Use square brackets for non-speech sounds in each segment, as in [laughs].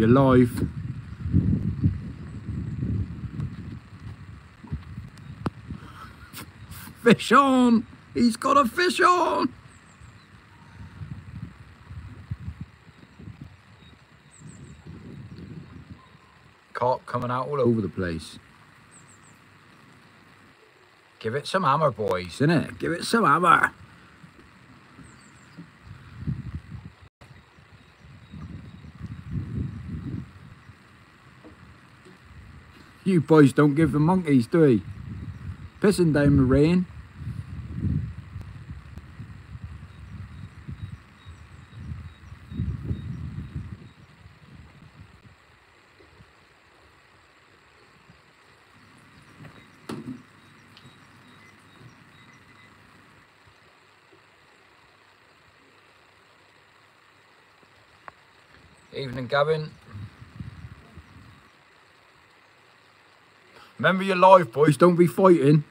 You're live. Fish on! He's got a fish on! Carp coming out all over the place. Give it some hammer, boys, innit? Give it some hammer. You boys don't give the monkeys, do we? Pissing down the rain. Evening, Gavin. Remember your live, boys. Don't be fighting.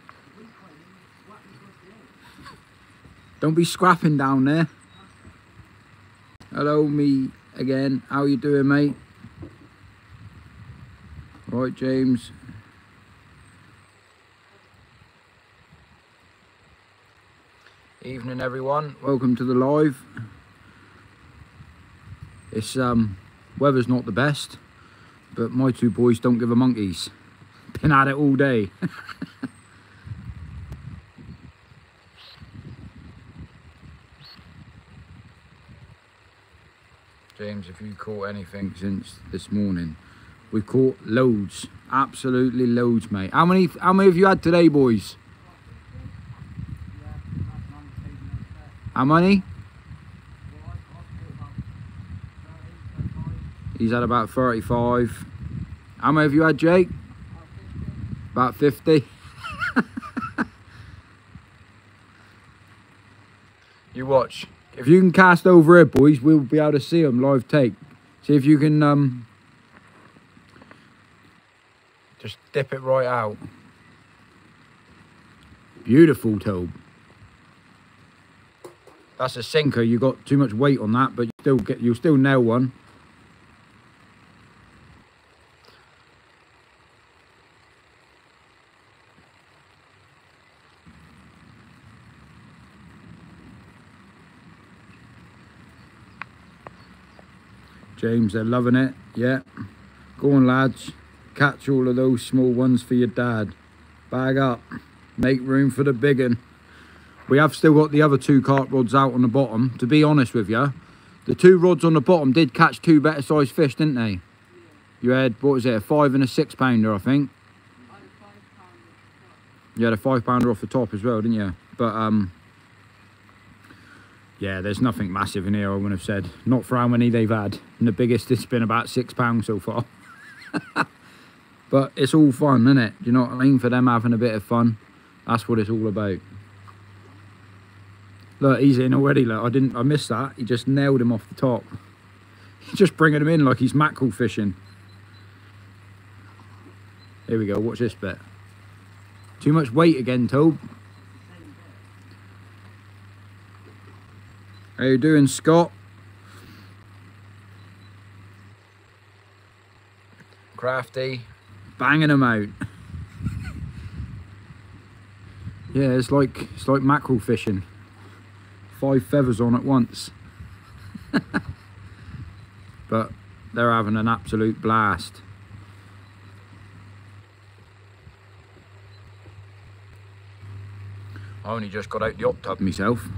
Don't be scrapping down there. Hello, me again. How you doing, mate? Right, James. Evening, everyone. Welcome to the live. It's um, weather's not the best, but my two boys don't give a monkeys. Been at it all day. [laughs] James, have you caught anything since this morning? We caught loads, absolutely loads, mate. How many? How many have you had today, boys? How many? He's had about 35. How many have you had, Jake? About 50. you watch. If you can cast over here, boys, we'll be able to see them live take. See if you can um, just dip it right out. Beautiful, Tobe. That's a sinker. You got too much weight on that, but you still get you'll still nail one. James, they're loving it. Yeah. Go on, lads. Catch all of those small ones for your dad. Bag up. Make room for the big one. We have still got the other two carp rods out on the bottom. To be honest with you, the two rods on the bottom did catch two better sized fish, didn't they? You had, what was it, a five and a six pounder, I think. You had a five pounder off the top as well, didn't you? But, um, yeah, there's nothing massive in here, I would have said. Not for how many they've had. And the biggest, it's been about six pounds so far. [laughs] but it's all fun, isn't it? Do you know what I mean? For them having a bit of fun. That's what it's all about. Look, he's in already. Look, I didn't. I missed that. He just nailed him off the top. [laughs] He's just bringing him in like he's mackerel fishing. Here we go. Watch this bit. Too much weight again, Tobe. How you doing, Scott? Crafty. Banging them out. yeah, it's like it's like mackerel fishing. Five feathers on at once. [laughs] but they're having an absolute blast. I only just got out the hot tub myself.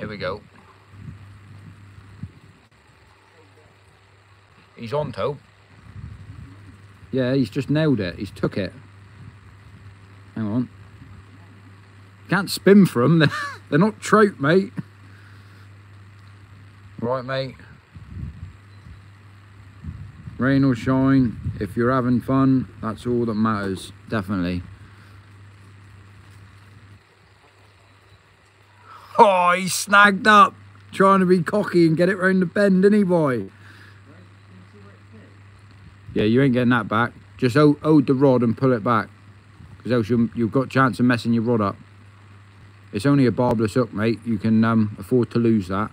Here we go. He's on toe. Yeah, he's just nailed it. He's took it. Hang on. Can't spin for them. [laughs] They're, they're not trout, mate. Right, mate. Rain or shine, if you're having fun, that's all that matters. Definitely. Oh, he's snagged up. Trying to be cocky and get it round the bend, didn't he, boy? Yeah, you ain't getting that back. Just hold, hold the rod and pull it back. Because else you you've got a chance of messing your rod up. It's only a barbless hook, mate. You can um, afford to lose that.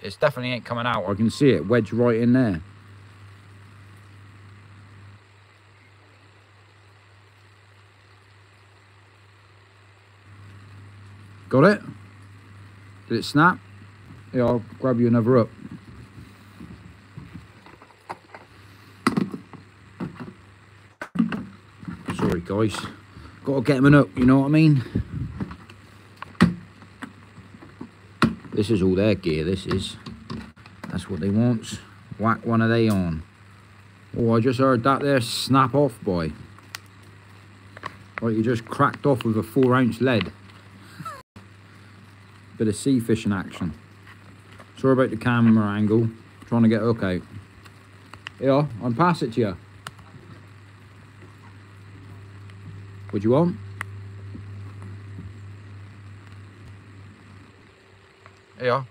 It's definitely ain't coming out. I can see it wedged right in there. Got it? Did it snap? Yeah, I'll grab you another up. Sorry guys. Gotta get them an up, you know what I mean? This is all their gear, this is. That's what they want. Whack one of they on. Oh, I just heard that there snap off, boy. Like you just cracked off with a four ounce lead. Bit of sea fishing action. Sorry about the camera angle. Trying to get hook out. Yeah, I'll pass it to you. What do you want? Yeah.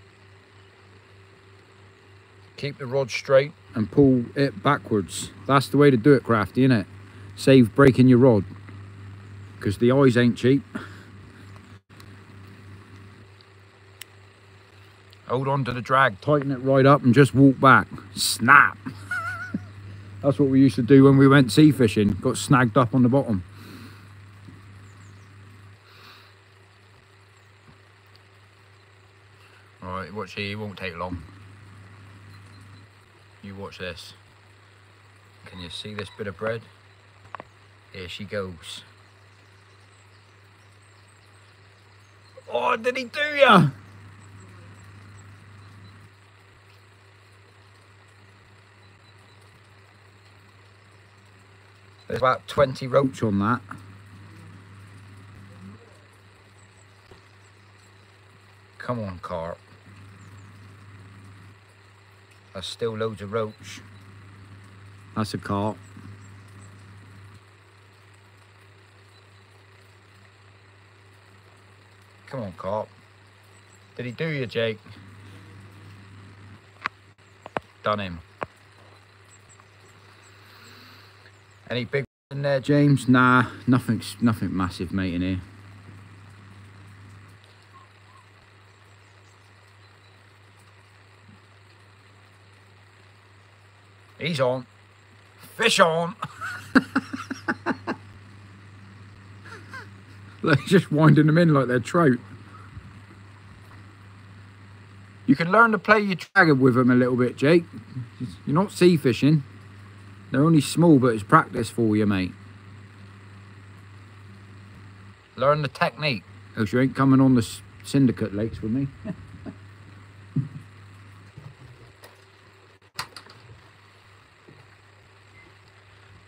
Keep the rod straight and pull it backwards. That's the way to do it, crafty, isn't it? Save breaking your rod. Because the eyes ain't cheap. [laughs] Hold on to the drag, tighten it right up and just walk back. Snap! [laughs] That's what we used to do when we went sea fishing. Got snagged up on the bottom. Right, watch here, it won't take long. You watch this. Can you see this bit of bread? Here she goes. Oh, did he do ya? There's about 20 roach on that. Come on, carp. There's still loads of roach. That's a carp. Come on, carp. Did he do you, Jake? Done him. Any big in there, uh, James? Nah, nothing, nothing massive, mate, in here. He's on. Fish on. [laughs] they're just winding them in like they're trout. You can learn to play your dragger with them a little bit, Jake. You're not sea fishing. They're only small, but it's practice for you, mate. Learn the technique. Oh, Else you ain't coming on the syndicate lakes with me. [laughs]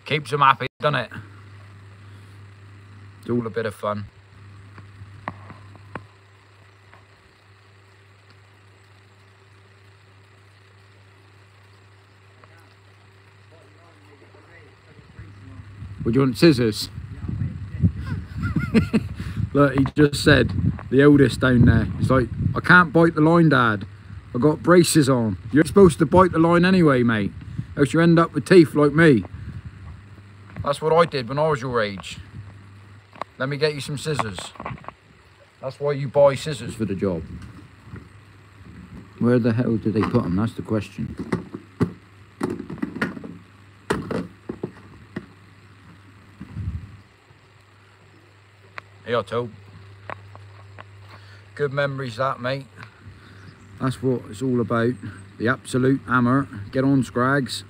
Keeps them happy, doesn't it? It's all a bit of fun. Would you want scissors? [laughs] Look, he just said, the eldest down there. He's like, I can't bite the line, Dad. I've got braces on. You're supposed to bite the line anyway, mate. Else you end up with teeth like me. That's what I did when I was your age. Let me get you some scissors. That's why you buy scissors for the job. Where the hell did they put them? That's the question. Hey, Otto. Good memories that, mate. That's what it's all about. The absolute hammer. Get on, Scrags.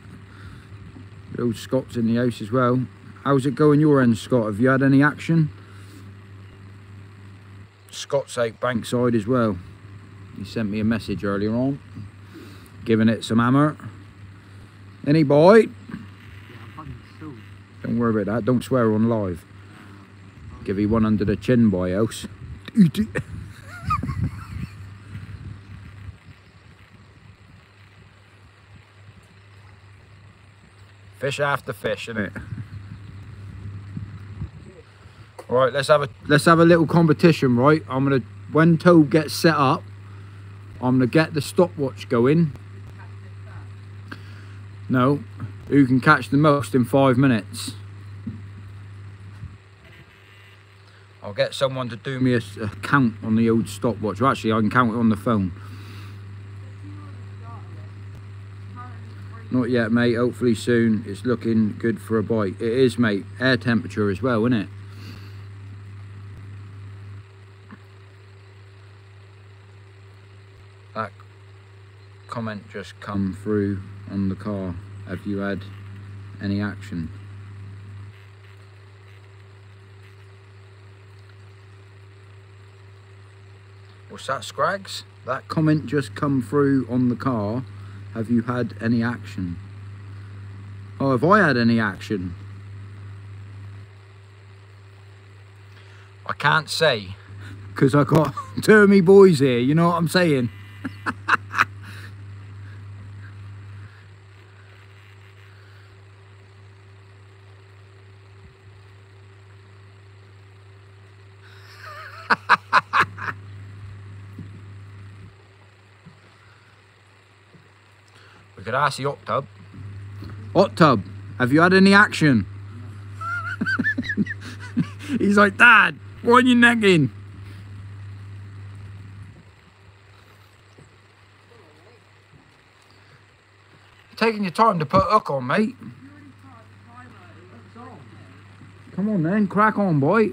The old Scott's in the house as well. How's it going your end, Scott? Have you had any action? Scott's out Bankside as well. He sent me a message earlier on, giving it some hammer. Any bite? Don't worry about that. Don't swear on live. Give you one under the chin, boy, else. [laughs] fish after fish, isn't it? Right, let's have a let's have a little competition, right? I'm gonna when Toad gets set up, I'm gonna get the stopwatch going. No, who can catch the most in five minutes? I'll get someone to do me a, a count on the old stopwatch. Well, actually, I can count it on the phone. Not yet, mate. Hopefully soon. It's looking good for a bite. It is, mate. Air temperature as well, isn't it? That comment just come through on the car. Have you had any action? What's that, Scrags? That comment just come through on the car. Have you had any action? Oh, have I had any action? I can't say. [laughs] Because I got [laughs] two of me boys here, you know what I'm saying? [laughs] could ask hot tub. Hot tub, have you had any action? [laughs] He's like, Dad, what are you necking? Taking your time to put hook on, mate. Come on then, crack on, boy.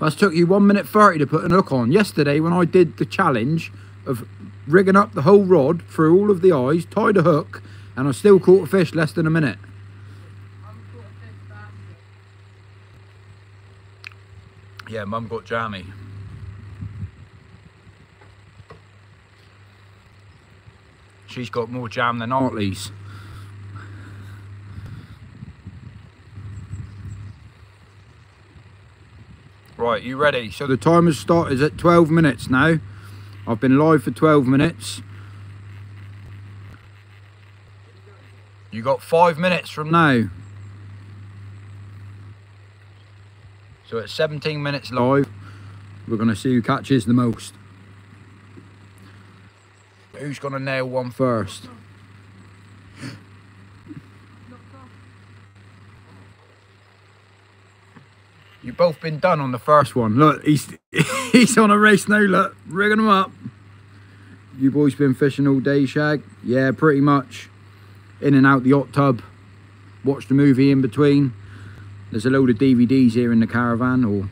That's took you one minute 30 to put an hook on. Yesterday, when I did the challenge of rigging up the whole rod through all of the eyes, tied a hook, and I still caught a fish less than a minute. Yeah, mum got jammy. She's got more jam than Artley's. Right, you ready? So the timer start is at 12 minutes now. I've been live for 12 minutes. You got five minutes from now. So at 17 minutes live, we're going to see who catches the most. Who's going to nail one first? You've both been done on the first one. Look, he's [laughs] he's on a race now. Look, rigging him up. You boys been fishing all day, Shag? Yeah, pretty much. In and out the hot tub. Watch the movie in between. There's a load of DVDs here in the caravan or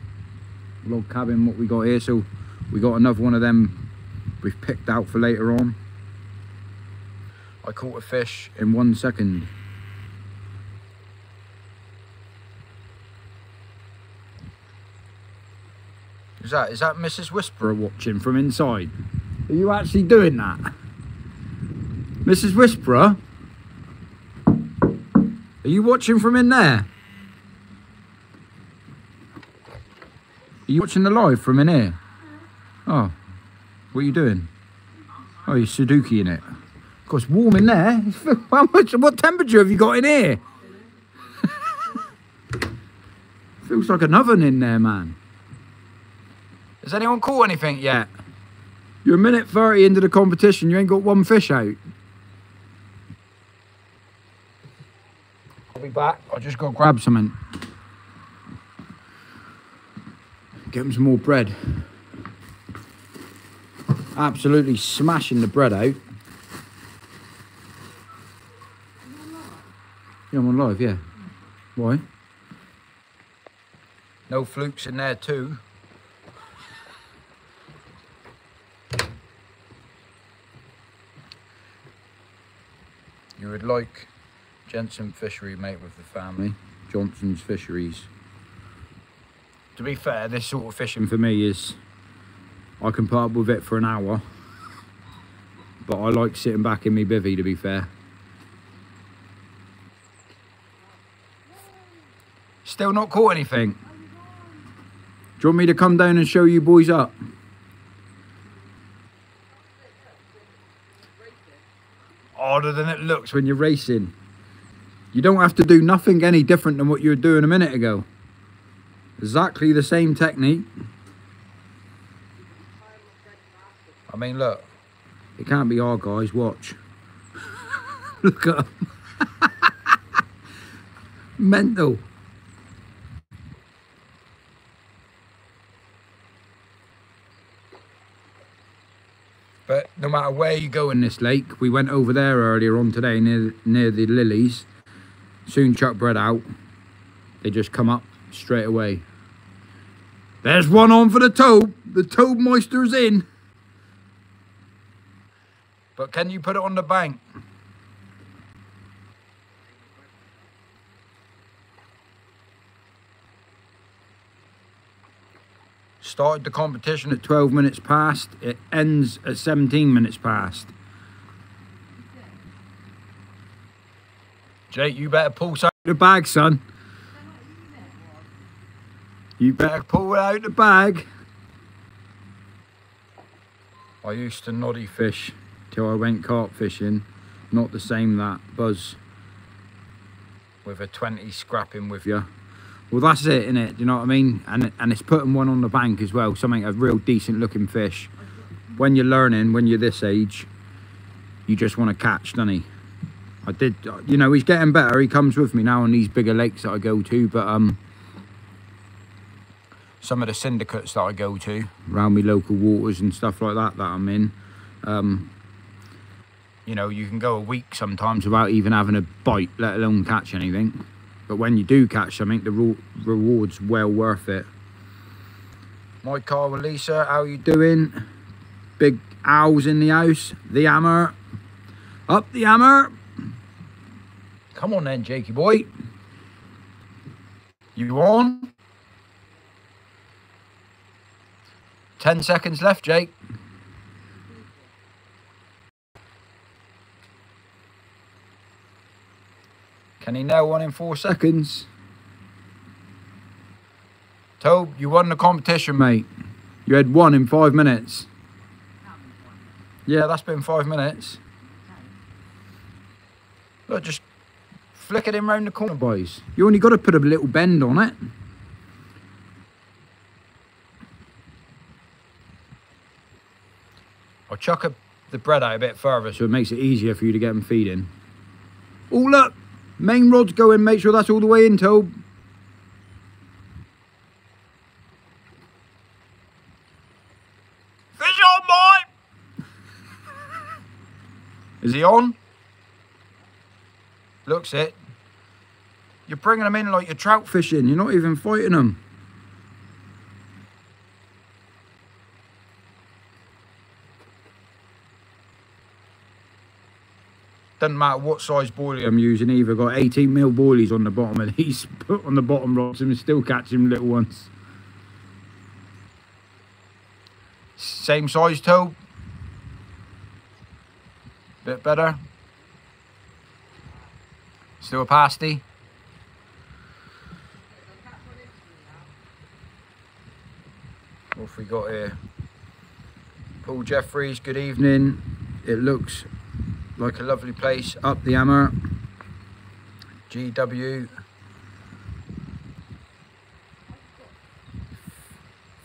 log cabin. What we got here, so we got another one of them we've picked out for later on. I caught a fish in one second. Is that is that Mrs. Whisperer watching from inside? Are you actually doing that? Mrs. Whisperer? Are you watching from in there? Are you watching the live from in here? Oh, what are you doing? Oh, you're Sudoku in it. Of course, warm in there. [laughs] How much? What temperature have you got in here? [laughs] Feels like an oven in there, man. Has anyone caught anything yet? You're a minute 30 into the competition, you ain't got one fish out. I'll be back. I'll just go grab something. Get him some more bread. Absolutely smashing the bread out. Yeah, I'm on live, yeah. Why? No flukes in there too. You would like Jensen Fishery, mate, with the family. Johnson's Fisheries. To be fair, this sort of fishing for me is... I can put up with it for an hour. But I like sitting back in me bivvy, to be fair. Still not caught anything. Do you want me to come down and show you boys up? Harder than it looks when you're racing. You don't have to do nothing any different than what you were doing a minute ago. Exactly the same technique. I mean, look. It can't be hard, guys. Watch. [laughs] look at them. [laughs] Mental. But no matter where you go in this lake, we went over there earlier on today near near the lilies. Soon chuck bread out. They just come up straight away. There's one on for the toad. The toad moister's in. But can you put it on the bank? Started the competition at 12 minutes past. It ends at 17 minutes past. Jake, you better pull out the bag, son. You better pull out the bag. I used to noddy fish till I went carp fishing. Not the same that buzz with a 20 scrapping with you. Well, that's it, isn't it? Do you know what I mean? And and it's putting one on the bank as well, something a real decent looking fish. When you're learning, when you're this age, you just want to catch, don't he? I did, you know, he's getting better. He comes with me now on these bigger lakes that I go to, but um, some of the syndicates that I go to around me local waters and stuff like that that I'm in, um, you know, you can go a week sometimes without even having a bite, let alone catch anything. But when you do catch something, the re reward's well worth it. My car Lisa, how are you doing? Big owls in the house. The hammer. Up the hammer. Come on then, Jakey boy. You on? 10 seconds left, Jake. Can he nail one in four seconds? Tobe, you won the competition, mate. You had one in five minutes. Yeah, that's been five minutes. Look, just flick it in round the corner, boys. You only got to put a little bend on it. I'll chuck a, the bread out a bit further so it makes it easier for you to get them feeding. Oh, look! Main rod's going, make sure that's all the way in, Tobe. Fish on, boy! [laughs] Is he on? Looks it. You're bringing them in like you're trout fishing. You're not even fighting them. Doesn't matter what size boilie I'm using either. Got 18 mil boilies on the bottom and he's [laughs] Put on the bottom rods and still catching little ones. Same size toe. Bit better. Still a pasty. What have we got here? Paul Jeffries, good evening. It looks like a lovely place up the Hammer. GW.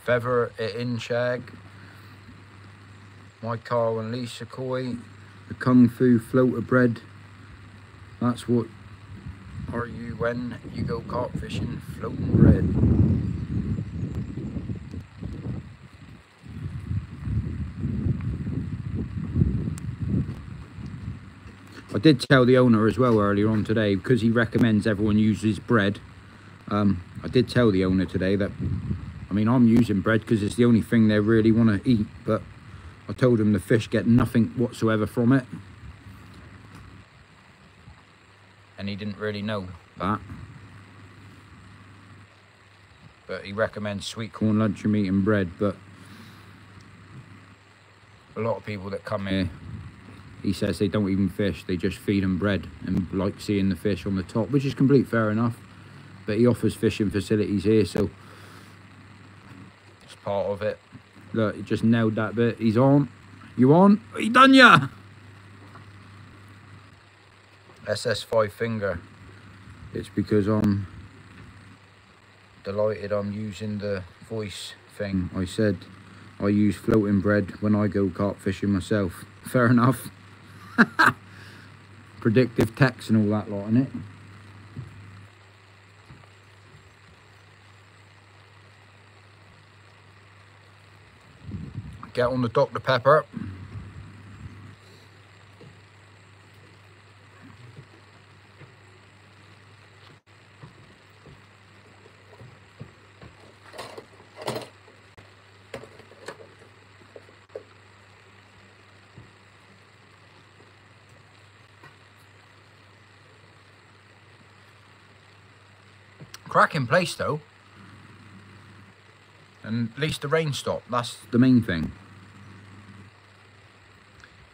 Feather it in shag. My car and Lisa Coy. The Kung Fu floater bread. That's what are you when you go carp fishing floating bread. I did tell the owner as well earlier on today because he recommends everyone uses bread. Um, I did tell the owner today that, I mean, I'm using bread because it's the only thing they really want to eat, but I told him the fish get nothing whatsoever from it. And he didn't really know that. But he recommends sweet corn luncheon meat and bread, but a lot of people that come here he says they don't even fish they just feed them bread and like seeing the fish on the top which is complete fair enough. But he offers fishing facilities here so it's part of it. Look he just nailed that bit. He's on. You on? He done ya? Ss5 finger. It's because i'm delighted i'm using the voice thing. I said i use floating bread when i go carp fishing myself. Fair enough [laughs] Predictive text and all that lot in it. Get on the Dr. Pepper. Cracking place though. And at least the rain stopped. That's the main thing.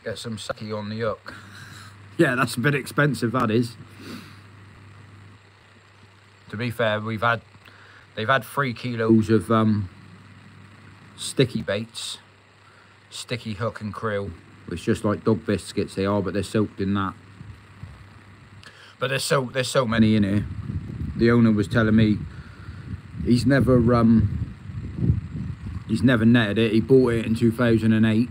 Get some sake on the hook. [laughs] yeah, that's a bit expensive, that is. To be fair, we've had they've had three kilos of um, sticky baits, sticky hook and krill. It's just like dog biscuits they are, but they're soaked in that. But there's so there's so many in here. The owner was telling me he's never um he's never netted it. He bought it in 2008.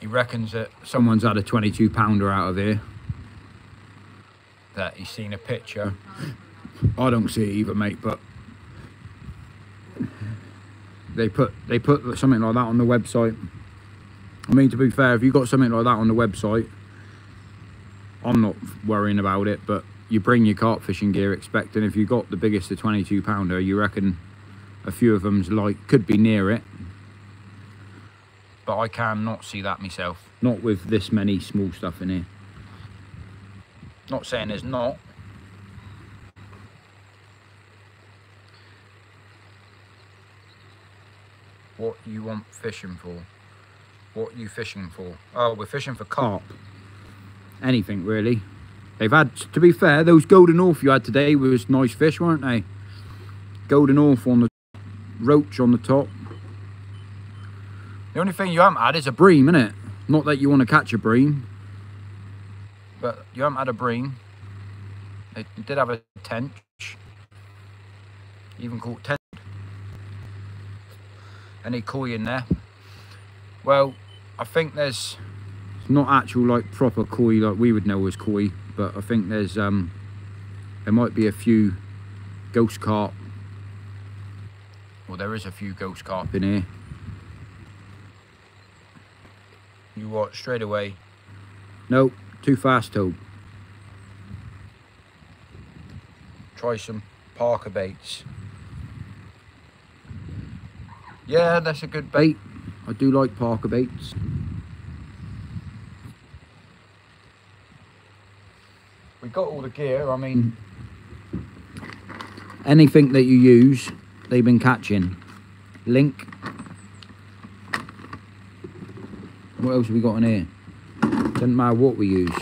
He reckons that someone's had a 22 pounder out of here. That he's seen a picture. [laughs] I don't see it either, mate, but they put they put something like that on the website. I mean, to be fair, if you got something like that on the website, I'm not worrying about it. But you bring your carp fishing gear, expecting if you got the biggest, the 22 pounder, you reckon a few of them's like could be near it. But I can not see that myself. Not with this many small stuff in here. Not saying there's not. What you want fishing for? What you fishing for? Oh, we're fishing for carp. Anything really. They've had, to be fair, those golden orfe you had today was nice fish, weren't they? Golden orfe on the roach on the top. The only thing you haven't had is a bream, innit? Not that you want to catch a bream, but you haven't had a bream. They did have a tench, even caught tench. Any koi in there? Well, I think there's It's not actual like proper koi like we would know as koi, but I think there's um there might be a few ghost carp. Well, there is a few ghost carp in here. You watch straight away. Nope, too fast, Toad. Try some Parker baits. Yeah, that's a good bait. I do like Parker baits. We got all the gear, I mean... Mm. Anything that you use, they've been catching. Link. What else have we got in here? Doesn't matter what we use.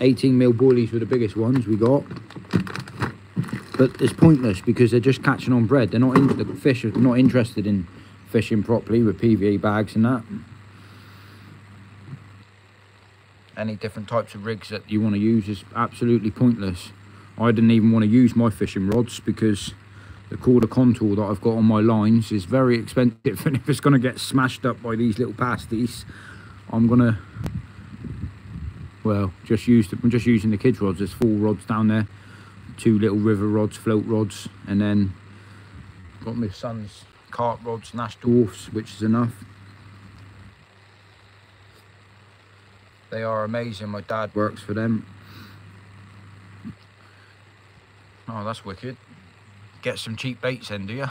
18 mil boilies were the biggest ones we got but it's pointless because they're just catching on bread. They're not in, the fish are not interested in fishing properly with PVA bags and that. Any different types of rigs that you want to use is absolutely pointless. I didn't even want to use my fishing rods because the Korda Kontour that I've got on my lines is very expensive [laughs] and if it's going to get smashed up by these little pasties I'm going to well just use the, I'm just using the kids rods there's four rods down there two little river rods, float rods, and then got my son's carp rods, Nash Dwarfs, which is enough. They are amazing. My dad works for them. Oh, that's wicked. Get some cheap baits then, do you?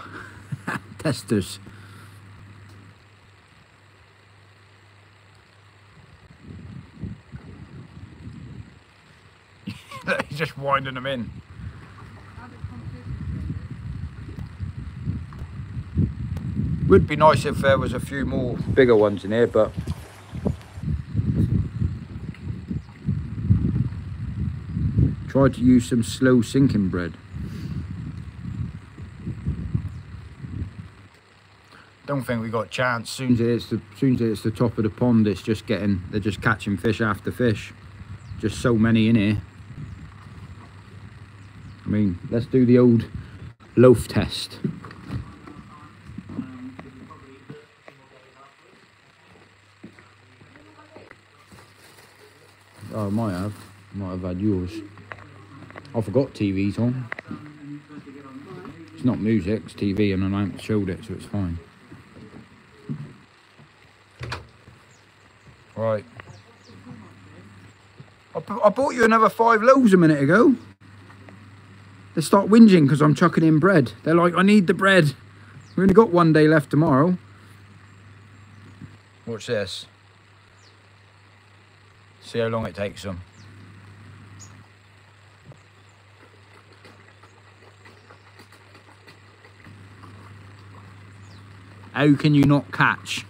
[laughs] Testers. [laughs] He's just winding them in. Would be nice if there was a few more bigger ones in here, but try to use some slow sinking bread. Don't think we got a chance. Soon as it's the soon as it's the top of the pond, it's just getting they're just catching fish after fish. Just so many in here. I mean, let's do the old loaf test. Oh, I might have. Might have had yours. I forgot TV's on. It's not music, it's TV, and I haven't showed it, so it's fine. Right. I, I bought you another five loaves a minute ago. They start whinging because I'm chucking in bread. They're like, I need the bread. We only got one day left tomorrow. Watch this. See how long it takes them. How can you not catch?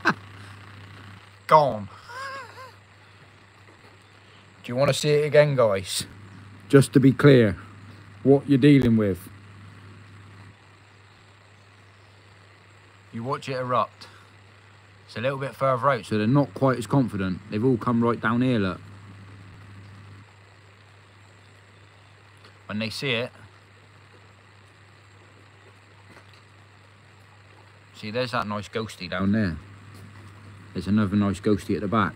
[laughs] Gone. Do you want to see it again, guys? Just to be clear, what you're dealing with. You watch it erupt. It's a little bit further out, so they're not quite as confident. They've all come right down here, look. When they see it, see there's that nice ghosty down there. There's another nice ghosty at the back.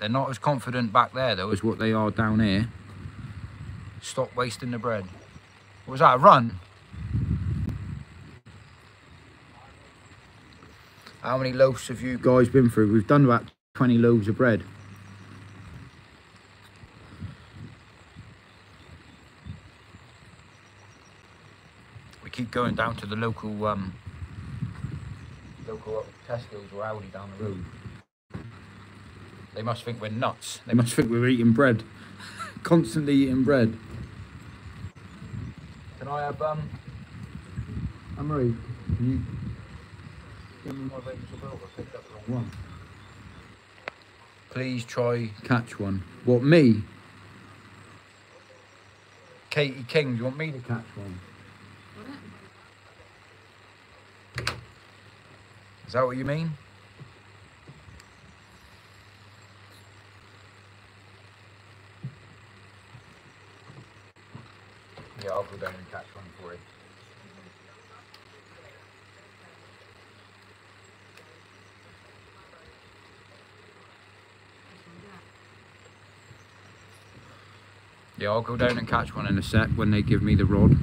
They're not as confident back there though as what they are down here. Stop wasting the bread. What was that, a run? How many loaves have you guys been through? We've done about 20 loaves of bread. We keep going down to the local um, local Tesco's or Aldi down the road. They must think we're nuts. They must think we're eating bread. [laughs] Constantly eating bread. Can I have um Anne-Marie, can you give me my vegetable milk? I picked up the wrong one. Please try catch one. What me? Katie King, do you want me to catch one? Is that what you mean? Yeah, I'll go down and catch one for you. Yeah, I'll go down and catch one in a sec when they give me the rod.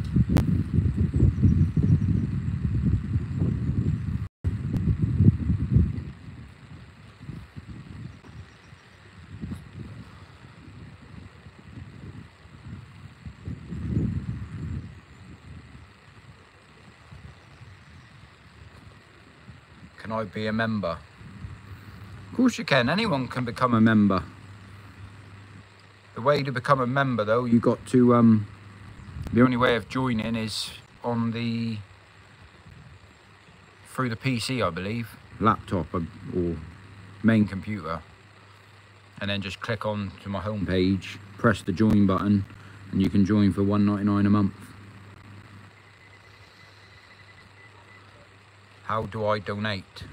Can I be a member? Of course you can. Anyone can become a member. The way to become a member, though, you've got to. Um, the only way of joining is on the through the PC, I believe, laptop or, or main computer, and then just click on to my home page, press the join button, and you can join for one ninety nine a month. How do I donate?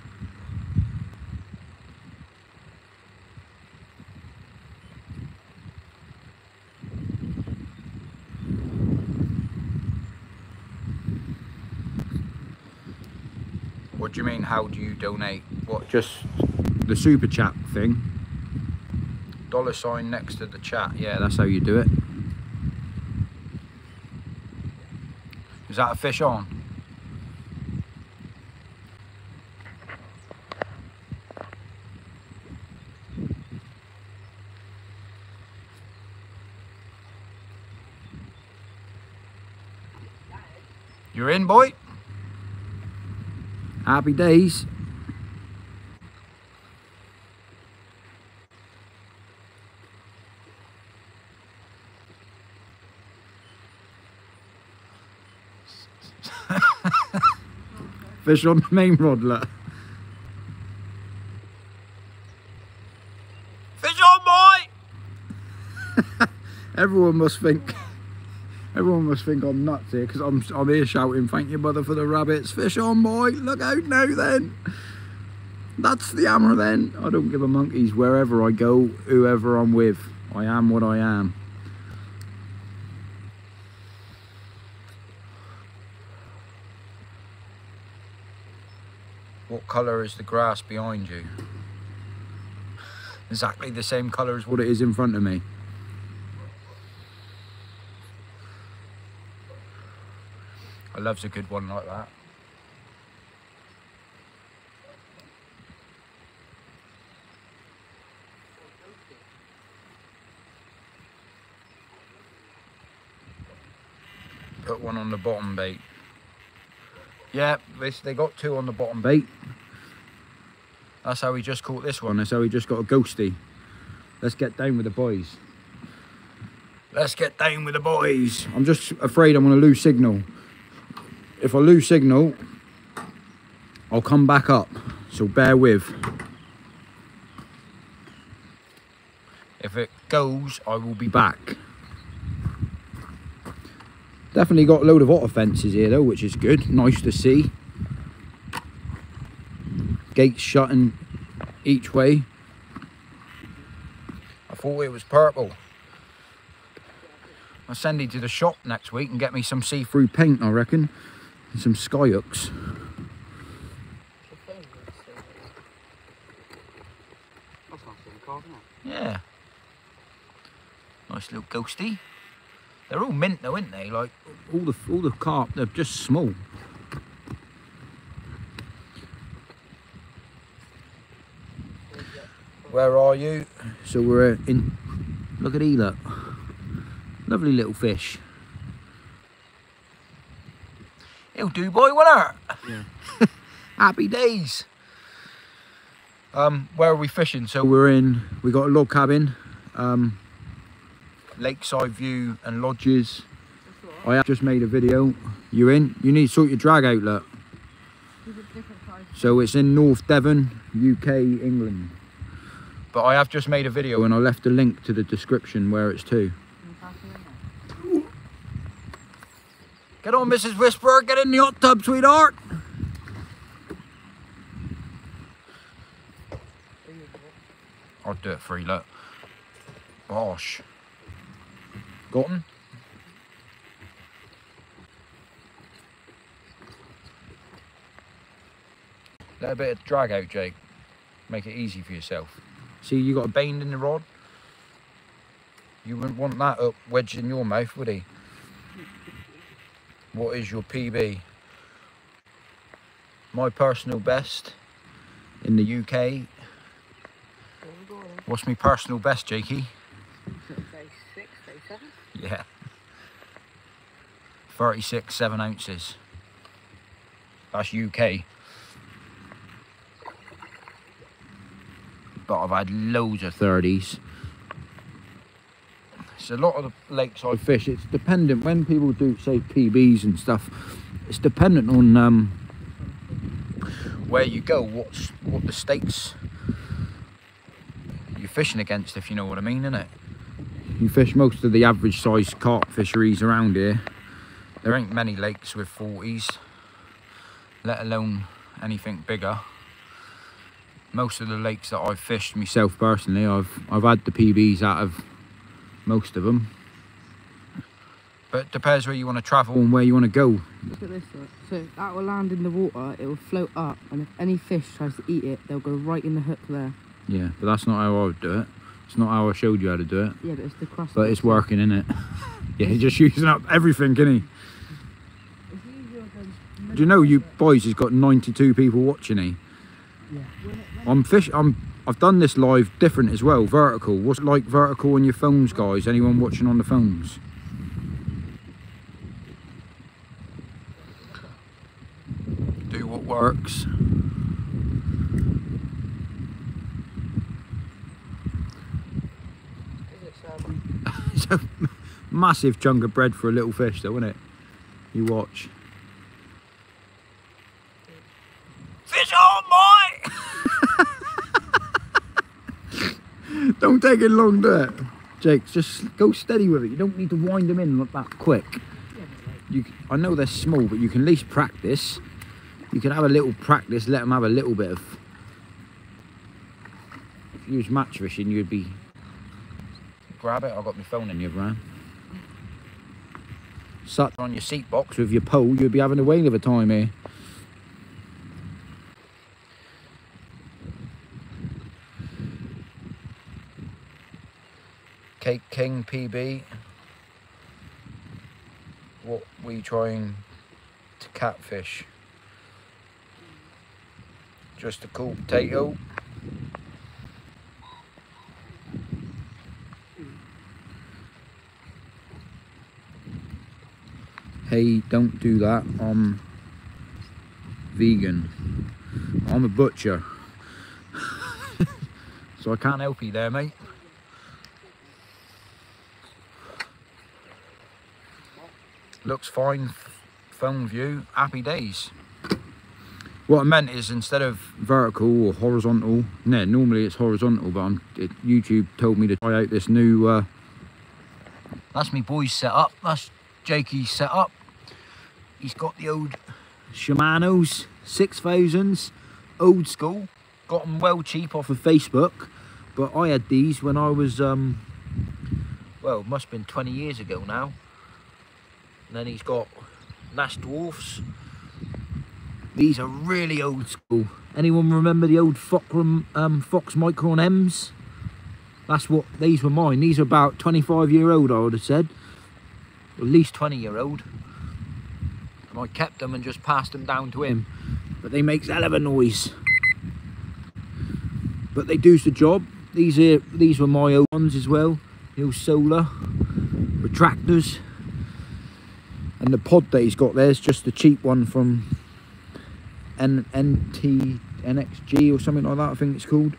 What do you mean, how do you donate? What, just the super chat thing? Dollar sign next to the chat. Yeah, that's how you do it. Is that a fish on? You're in, boy? Happy days. [laughs] Fish on the main rod, look. Fish on, boy! [laughs] Everyone must think. Everyone must think I'm nuts here because I'm I'm here shouting, "Thank you, mother, for the rabbits! Fish on, boy! Look out now, then! That's the hammer, then! I don't give a monkeys wherever I go, whoever I'm with. I am what I am." What colour is the grass behind you? Exactly the same colour as what it is in front of me. I loves a good one like that. Put one on the bottom bait. Yeah, this they got two on the bottom bait. That's how we just caught this one. That's how we just got a ghosty. Let's get down with the boys. Let's get down with the boys. I'm just afraid I'm going to lose signal. If I lose signal, I'll come back up. So bear with. If it goes, I will be back. Definitely got a load of otter fences here though, which is good. Nice to see. Gates shutting each way. I thought it was purple. I'll send it to the shop next week and get me some see-through paint, I reckon. And some skyhooks. Yeah. Nice little ghosty. They're all mint though, aren't they? Like all the all the carp, they're just small. Where are you? So we're in. Look at Ela. Lovely little fish. He'll do, boy, won't it? Yeah. [laughs] Happy days. Um, where are we fishing? So we're in. We got a log cabin. Um, lakeside view and lodges. I have just made a video. You in? You need to sort your drag out, look. So it's in North Devon, UK, England. But I have just made a video and I left a link to the description where it's to. Get on, Mrs. Whisperer. Get in the hot tub, sweetheart. I'll do it for you, look. Gosh. Got him? Let a bit of drag out, Jake. Make it easy for yourself. See, you got a bend in the rod. You wouldn't want that up wedged in your mouth, would he? What is your PB? My personal best in the UK. What's my personal best, Jakey? Yeah. 36, 7 ounces. That's UK. But I've had loads of 30s. It's a lot of the lakes I fish. It's dependent when people do say PBs and stuff. It's dependent on um, where you go, what's what the stakes you're fishing against, if you know what I mean, innit? You fish most of the average size carp fisheries around here. There ain't many lakes with 40s, let alone anything bigger. Most of the lakes that I've fished myself personally, I've I've had the PBs out of most of them. But it depends where you want to travel and where you want to go. Look at this. Look. So that will land in the water, it will float up, and if any fish tries to eat it, they'll go right in the hook there. Yeah, but that's not how I would do it. It's not how I showed you how to do it. Yeah, but it's the cross. But it's working, isn't it? [laughs] yeah, he's just using up everything, can he? It's easier than- Do you know you boys he's got 92 people watching he? Yeah. I'm fish I'm I've done this live different as well, vertical. What's it like vertical on your phones, guys? Anyone watching on the phones? Do what works. it's a massive chunk of bread for a little fish though, isn't it? You watch. Fish on, boy! [laughs] don't take it long, do it. Jake, just go steady with it. You don't need to wind them in like that quick. You, c- I know they're small, but you can at least practice. You can have a little practice, let them have a little bit of... If you was match fishing, you'd be... Grab it, I've got my phone in the other. Sat on your seat box with your pole, you'd be having a whale of a time here. Cake King PB. What we trying to catfish? Just a cool potato. Hey, don't do that. I'm vegan. I'm a butcher. [laughs] so I can't help you there, mate. Looks fine. Phone view. Happy days. What I meant is instead of vertical or horizontal, no, normally it's horizontal, but it, YouTube told me to try out this new. Uh, that's me boy's setup. That's Jakey's setup. He's got the old Shimano's 6000s, old school. Got them well cheap off of Facebook, but I had these when I was, um, well, must have been 20 years ago now. And then he's got Nash Dwarfs. These are really old school. Anyone remember the old Foxrum, um, Fox Micron M's? That's what these were mine. These are about 25 year old, I would have said. At least 20 year old. And I kept them and just passed them down to him. But they make hell of a noise. But they do the job. These are these were my old ones as well. Old solar retractors. And the pod that he's got there is just the cheap one from N NXG or something like that. I think it's called.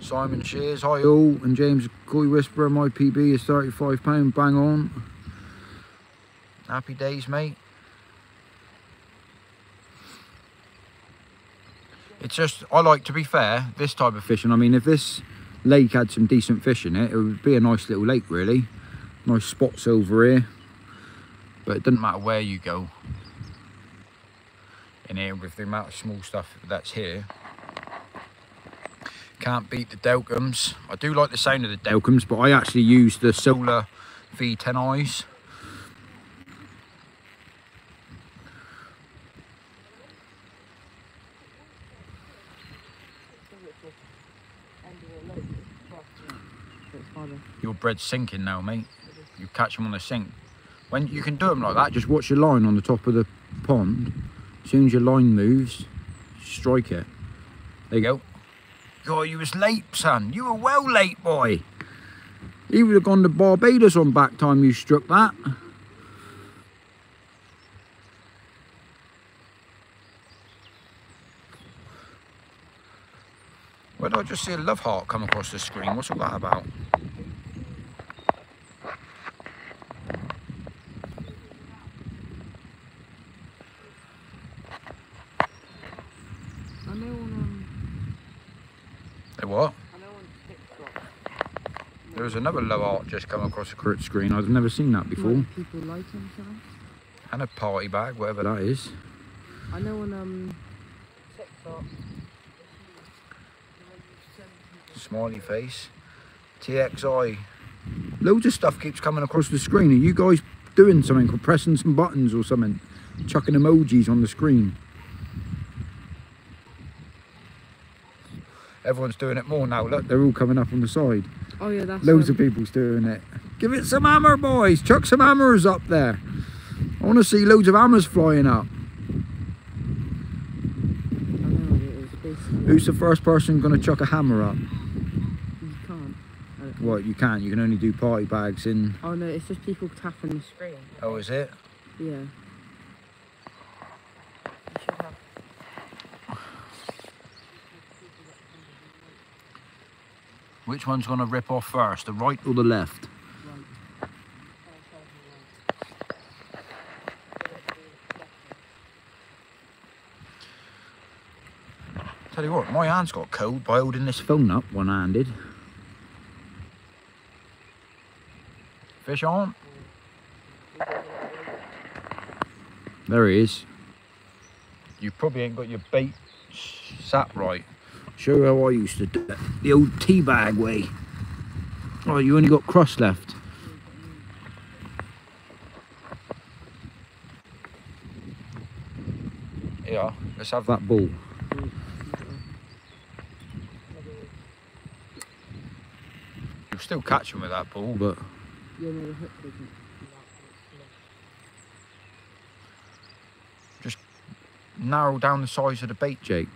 Simon Shears, hi all, and James Koi Whisperer. My PB is thirty-five pound. Bang on. Happy days, mate. It's just I like to be fair. This type of fishing. I mean, if this lake had some decent fish in it, it would be a nice little lake, really. Nice spots over here. But it doesn't matter where you go in here with the amount of small stuff that's here. Can't beat the Delkims. I do like the sound of the Delkims, but I actually use the Solar V10Is. Your bread's sinking now, mate. You catch them on the sink. When you can do them like that, just watch your line on the top of the pond. As soon as your line moves, strike it. There you go. God, you was late, son. You were well late, boy. He would have gone to Barbados on back time you struck that. Where did I just see a love heart come across the screen? What's all that about? I know on um, Hey, what? I know on TikTok. There was another low art just come across the crit screen. I've never seen that before. Like people like themselves. And a party bag, whatever that is. I know on um TikTok. Smiley face. TXI. Loads of stuff keeps coming across the screen. Are you guys doing something or pressing some buttons or something? Chucking emojis on the screen. Everyone's doing it more now. Look, they're all coming up on the side. Oh yeah, that's Loads of people's doing it. Give it some hammer, boys. Chuck some hammers up there. I want to see loads of hammers flying up. I know what it is. Basically, Who's the first person going to chuck a hammer up? you can't. What, you can't. You can only do party bags in... Oh no, it's just people tapping the screen. Oh, is it? Yeah. You should have. Which one's going to rip off first, the right or the left? Tell you what, my hand's got cold by holding this phone up one-handed. Fish on. There he is. You probably ain't got your bait sat right. Show you how I used to do it. The old tea bag way. Oh, you only got cross left. Yeah, let's have that ball. You'll still catch him with that ball, but isn't. narrow down the size of the bait, Jake.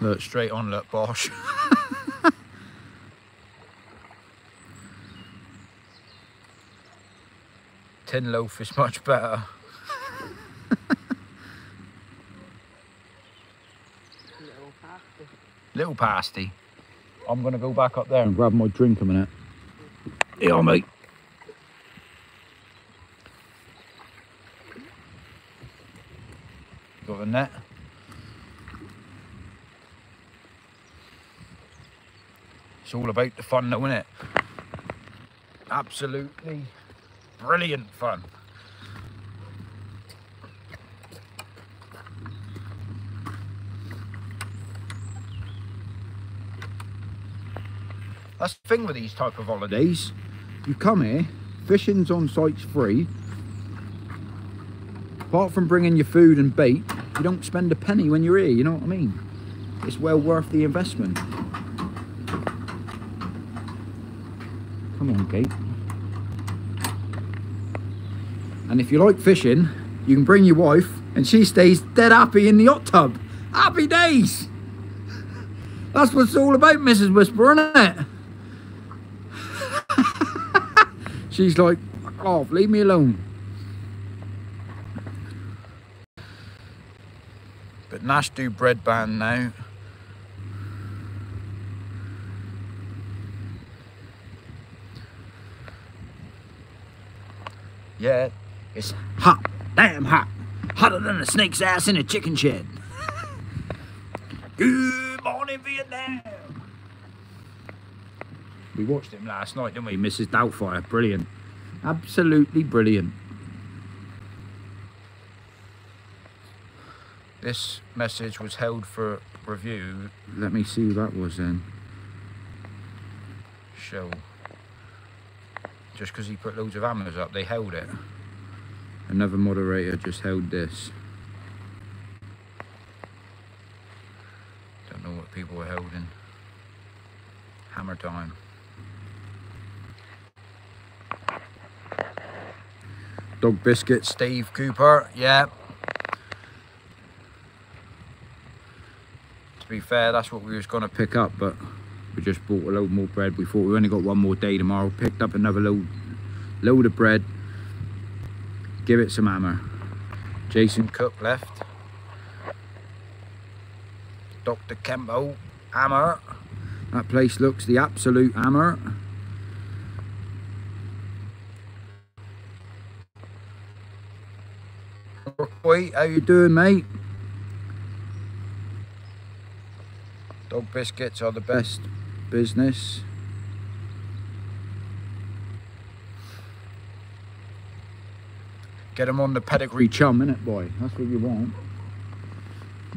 Look, straight on, look, Bosh. [laughs] Tin loaf is much better. Little pasty. Little pasty. I'm gonna go back up there and grab my drink a minute. Yeah, mate. Got the net. It's all about the fun though, isn't it? Absolutely brilliant fun. That's the thing with these type of holidays. You come here, fishing's on site's free. Apart from bringing your food and bait, you don't spend a penny when you're here, you know what I mean? It's well worth the investment. And if you like fishing, you can bring your wife and she stays dead happy in the hot tub. Happy days! That's what it's all about, Mrs. Whisper, isn't it? [laughs] She's like, "Fuck off, leave me alone. But Nash do bread band now. Yeah, it's hot, damn hot. Hotter than a snake's ass in a chicken shed. [laughs] Good morning, Vietnam. We watched him last night, didn't we? Mrs. Doubtfire, brilliant. Absolutely brilliant. This message was held for review. Let me see who that was then. Show. Just because he put loads of hammers up, they held it. Another moderator just held this. Don't know what people were holding. Hammer time. Dog biscuit, Steve Cooper. Yeah. To be fair, that's what we was gonna pick up, but we just bought a load more bread. We thought we only got one more day tomorrow. Picked up another load, load of bread. Give it some hammer. Jason Cook left. Dr. Kembo, hammer. That place looks the absolute hammer. Roy, how you doing, mate? Dog biscuits are the best business. Get them on the pedigree chum, innit, boy? That's what you want.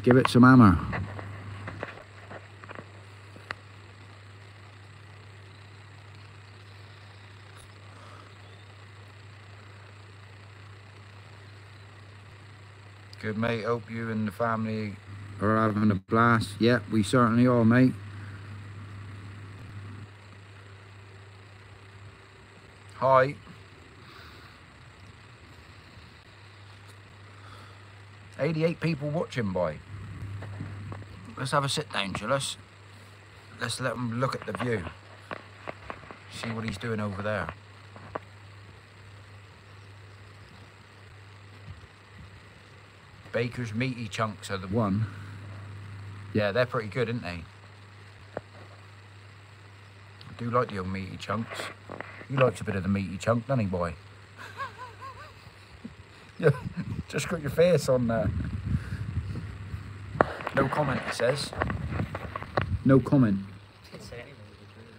Give it some hammer. Good, mate. Hope you and the family are having a blast. Yeah, we certainly are, mate. Hi. Eighty-eight people watching, boy. Let's have a sit down, shall us? Let's let them look at the view. See what he's doing over there. Baker's meaty chunks are the one. Yeah, they're pretty good, aren't they? I do like the old meaty chunks. He likes a bit of the meaty chunk, doesn't he, boy? [laughs] yeah, just got your face on there. No comment, he says. No comment. Didn't say anything.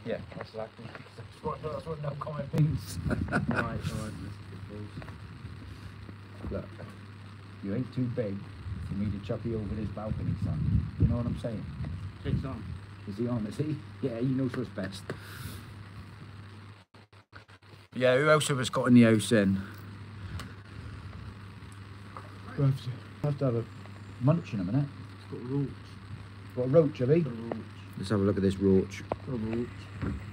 Yeah, that's [laughs] exactly. That's what, that's what no comment means. you? [laughs] Right, right. Look, you ain't too big for me to chuck you over this balcony, son. You know what I'm saying? Jake's on. Is he on? Is he? Yeah, he knows what's best. Yeah, who else have us got in the house then? We'll have to, have, to have a munch in a minute. It's got roach. Got a roach, have we? Got a roach. Let's have a look at this roach. Got a roach.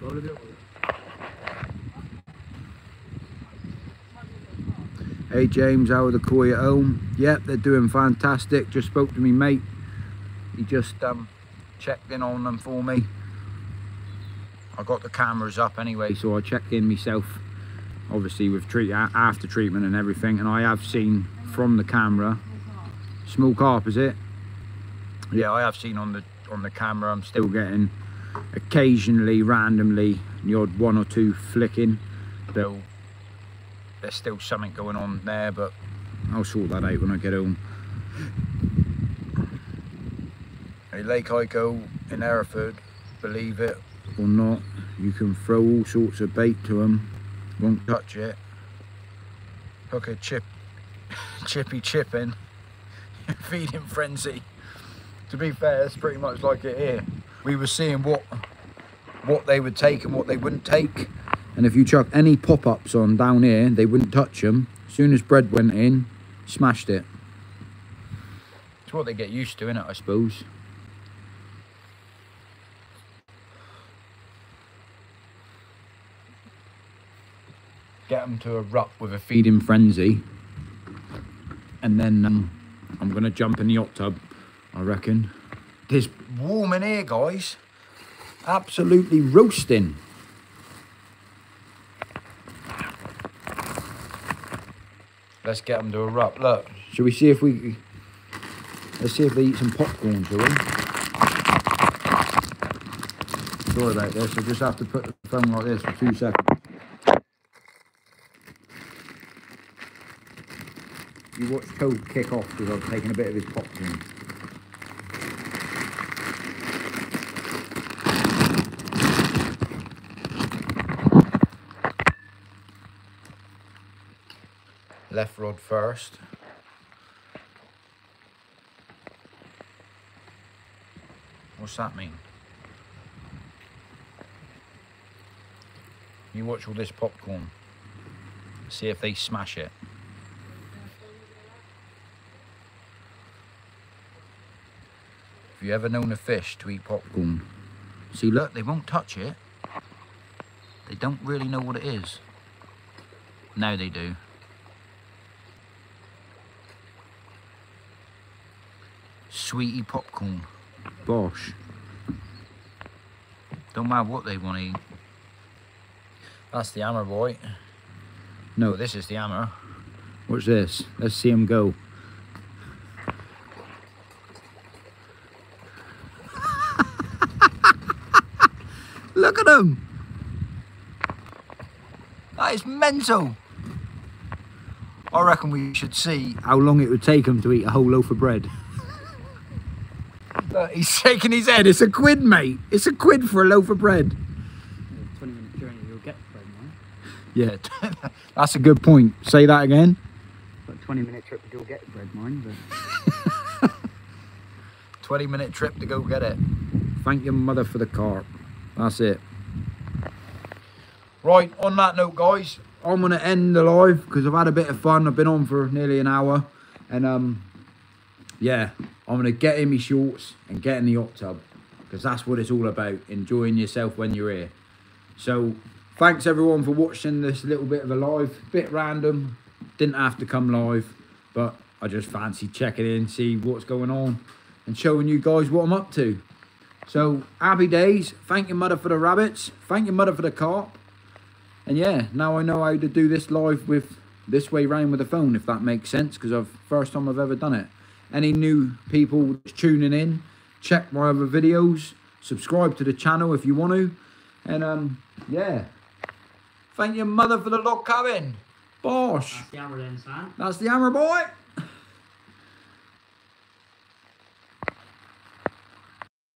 Got a little bit. Hey James, how are the koi at home? Yep, they're doing fantastic. Just spoke to me mate. He just um, checked in on them for me. I got the cameras up anyway, so I checked in myself. Obviously with treat after treatment and everything, and I have seen from the camera. Small carp, is it? yeah, I have seen on the on the camera. I'm still getting occasionally, randomly, the odd one or two flicking. Though there's still something going on there, but I'll sort that out when I get home. Lake Ico in Hereford, believe it or not, you can throw all sorts of bait to them, won't touch it. Hook a chip, [laughs] chippy chipping, [laughs] feeding frenzy. To be fair, it's pretty much like it here. We were seeing what what they would take and what they wouldn't take. And if you chuck any pop-ups on down here, they wouldn't touch them. As soon as bread went in, smashed it. It's what they get used to, innit, I suppose. Get them to erupt with a feeding frenzy. And then um, I'm going to jump in the hot tub, I reckon. It's warm in here, guys. Absolutely roasting. Let's get them to erupt. Look, should we see if we... Let's see if they eat some popcorn, shall we? Sorry about this, I just have to put the phone like this for two seconds. You watch Toad kick off because I've taken a bit of his popcorn. Left rod first. What's that mean? You watch all this popcorn. See if they smash it. Have you ever known a fish to eat popcorn? See, look, they won't touch it. They don't really know what it is. Now they do. Sweetie popcorn. Bosh. Don't matter what they want to eat. That's the hammer boy. No, this is the hammer. What's this? Let's see him go. Look at him. That is mental. I reckon we should see how long it would take him to eat a whole loaf of bread. Look, he's shaking his head. It's a quid, mate. It's a quid for a loaf of bread. 20 minute journey, you'll get bread, man. Yeah, [laughs] that's a good point. Say that again. But 20 minute trip, you'll get bread, mine. But [laughs] 20 minute trip to go get it. Thank your mother for the carp. That's it. Right, on that note, guys, I'm going to end the live because I've had a bit of fun. I've been on for nearly an hour. And, um, yeah, I'm going to get in my shorts and get in the hot tub because that's what it's all about, enjoying yourself when you're here. So, thanks everyone for watching this little bit of a live. Bit random, didn't have to come live, but I just fancy checking in, see what's going on and showing you guys what I'm up to. So, happy days. Thank your mother for the rabbits. Thank your mother for the carp. And yeah, now I know how to do this live with this way round with the phone, if that makes sense, because I've first time I've ever done it. Any new people tuning in, check my other videos, subscribe to the channel if you want to. And um, yeah. Thank your mother for the log cabin. Bosh. that's the hammer then, Sam. That's the hammer boy.